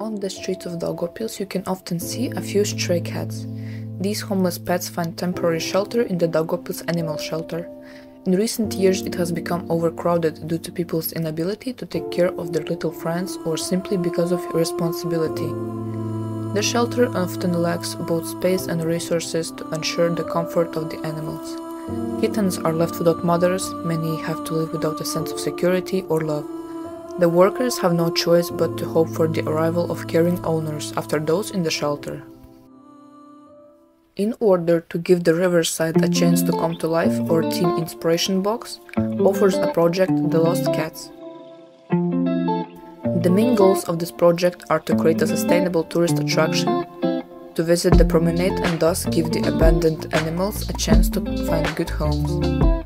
On the streets of Daugavpils, you can often see a few stray cats. These homeless pets find temporary shelter in the Daugavpils animal shelter. In recent years, it has become overcrowded due to people's inability to take care of their little friends or simply because of irresponsibility. The shelter often lacks both space and resources to ensure the comfort of the animals. Kittens are left without mothers, many have to live without a sense of security or love. The workers have no choice but to hope for the arrival of caring owners after those in the shelter. In order to give the Riverside a chance to come to life, our team Inspiration Box offers a project The Lost Cats. The main goals of this project are to create a sustainable tourist attraction, to visit the promenade and thus give the abandoned animals a chance to find good homes.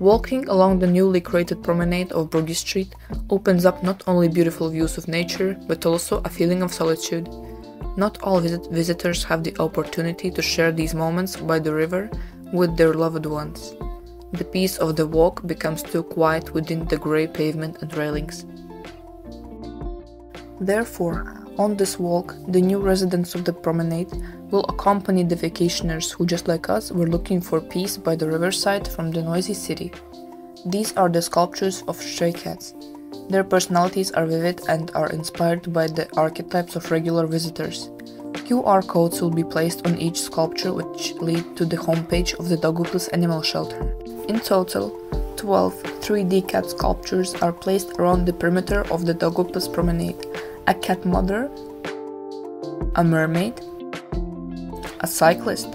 Walking along the newly created promenade of Brugge Street opens up not only beautiful views of nature, but also a feeling of solitude. Not all visit visitors have the opportunity to share these moments by the river with their loved ones. The peace of the walk becomes too quiet within the grey pavement and railings. Therefore, on this walk, the new residents of the promenade will accompany the vacationers who, just like us, were looking for peace by the riverside from the noisy city. These are the sculptures of stray cats. Their personalities are vivid and are inspired by the archetypes of regular visitors. QR codes will be placed on each sculpture which lead to the homepage of the Daugavpils Animal Shelter. In total, 12 3D cat sculptures are placed around the perimeter of the Daugavpils promenade a cat mother, a mermaid, a cyclist,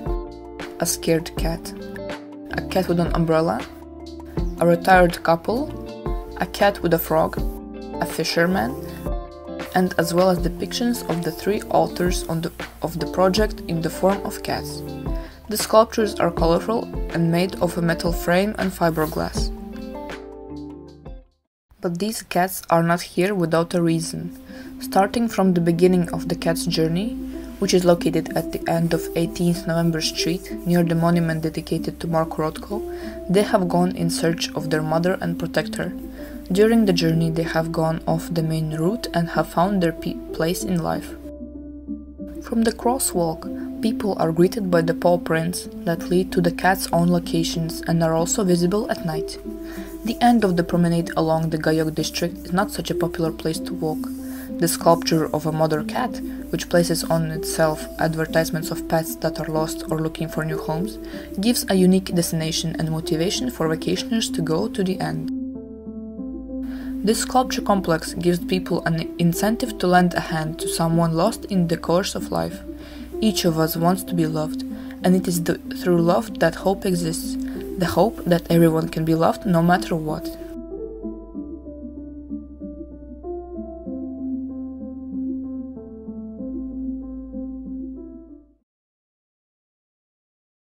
a scared cat, a cat with an umbrella, a retired couple, a cat with a frog, a fisherman, and as well as depictions of the three authors the, of the project in the form of cats. The sculptures are colorful and made of a metal frame and fiberglass. But these cats are not here without a reason. Starting from the beginning of the cat's journey, which is located at the end of 18th November Street, near the monument dedicated to Mark Rothko, they have gone in search of their mother and protector. During the journey, they have gone off the main route and have found their place in life. From the crosswalk, people are greeted by the paw prints that lead to the cat's own locations and are also visible at night. The end of the promenade along the Gayok district is not such a popular place to walk. The sculpture of a mother cat, which places on itself advertisements of pets that are lost or looking for new homes, gives a unique destination and motivation for vacationers to go to the end. This sculpture complex gives people an incentive to lend a hand to someone lost in the course of life. Each of us wants to be loved, and it is the, through love that hope exists the hope that everyone can be loved no matter what.